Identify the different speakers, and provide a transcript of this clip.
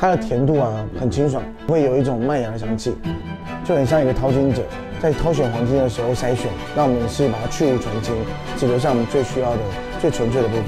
Speaker 1: 它的甜度啊很清爽不会有一种麦芽的香气就很像一个淘金者在挑选黄金的时候筛选那我们是把它去芜存金只留下我们最需要的最纯粹的部分。